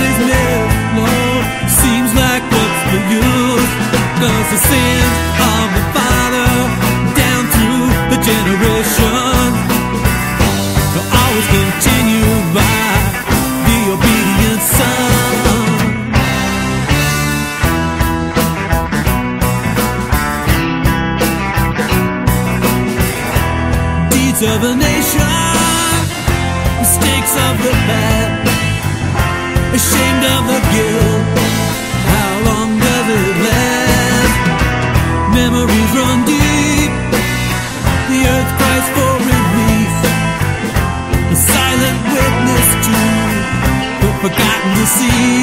Opportunities missed, Lord, seems like what's the use? Cause the sins of the father down through the generations will always continue by the obedient son. Deeds of a nation, mistakes of the past, see.